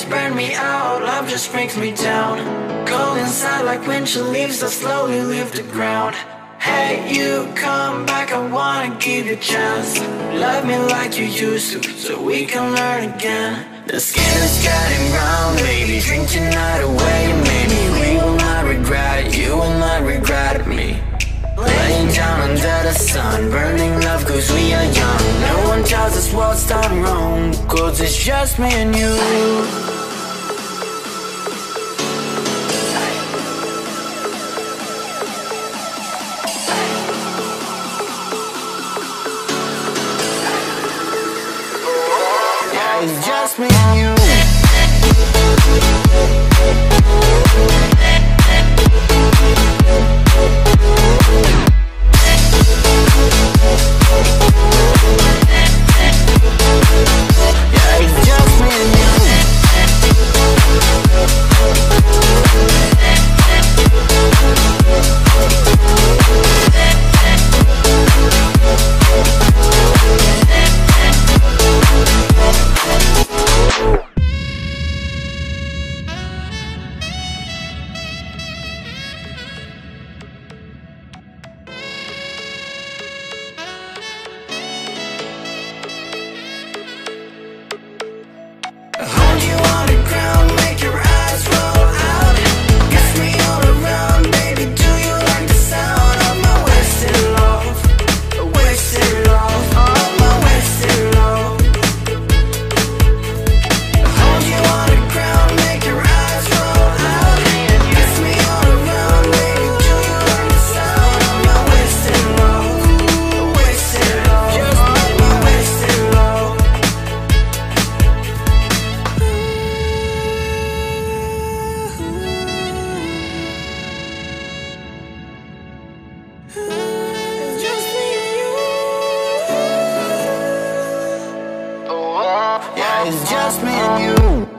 days burn me out. Love just brings me down. Go inside like winter leaves I slowly leave the ground. Hey, you come back, I wanna give you a chance. Love me like you used to, so we can learn again. The skin is getting round, baby Drink tonight away, maybe We will not regret it, you will not regret me. Laying down under the sun Burning love cause we it's just me and you. It's just me and you It's just me and you. Yeah, it's just me and you.